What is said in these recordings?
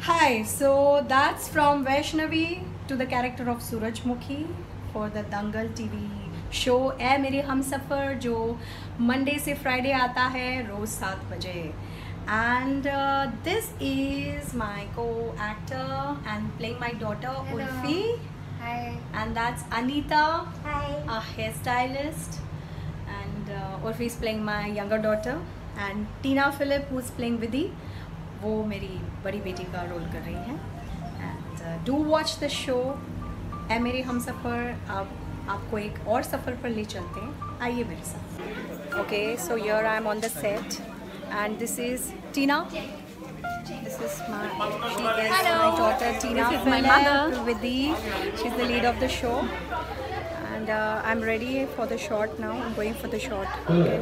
Hi, so that's from Vaishnavi to the character of Surajmukhi for the Dangal TV show Ae Mere हम सफ़र जो Monday से Friday आता है रोज़ सात बजे and this is my co actor and playing my daughter Urfi Hi. and that's Anita, Hi. a hairstylist, and uh, Urfi is playing my younger daughter, and Tina Philip who's playing Vidhi, वो मेरी बड़ी बेटी का role कर रही हैं and do watch the show है मेरे हम सफ़र अब आपको एक और सफ़र पर ले चलते हैं आइए मेरे साथ okay so yeah I am on the set and this is Tina This is my she is Hello. my daughter Tina This is my mother. Vidhi. She's the lead of the show. And uh, I'm ready for the shot now. I'm going for the shot. Okay.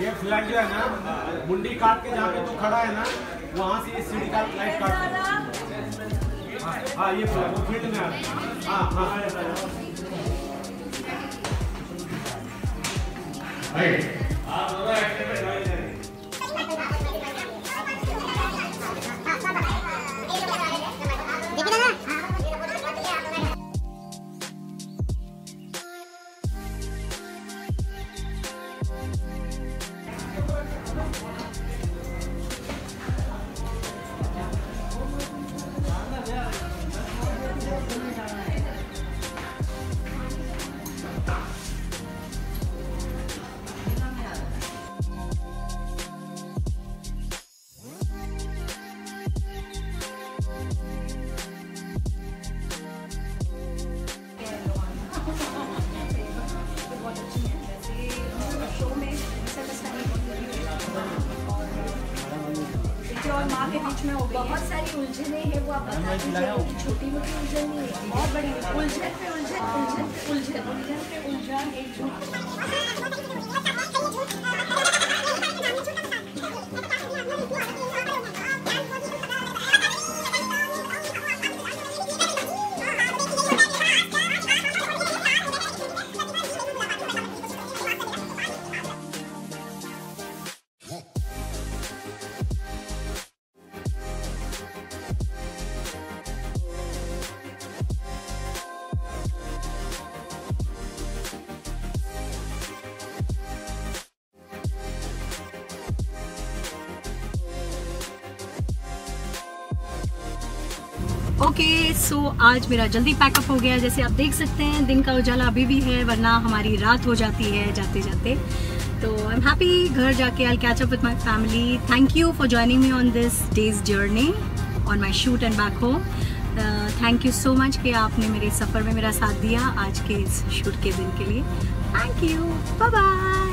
ये flag जो है ना? मुंडी काट के जहाँ पे तू खड़ा है ना वहाँ से ये सीढ़ी का लाइट काट हाँ, हाँ ये फ्लैग फ़ील्ड में हाँ। हाँ माँ के बीच में हो गई बहुत सारी उलझने हैं वो आप बता दीजिए छोटी मोटी उलझन नहीं है। बहुत बड़ी उलझन पे उलझन उलझन पे उलझन। उलझन पे उलझन एक ओके सो आज मेरा जल्दी पैकअप हो गया जैसे आप देख सकते हैं, दिन का उजाला अभी भी है, वरना हमारी रात हो जाती है जाते जाते। तो आई एम हैप्पी घर जाके I catch up with my family thank you for joining me on this day's journey on my shoot and back home thank you so much कि आपने मेरे सफ़र में मेरा साथ दिया आज के इस शूट के दिन के लिए। Thank you bye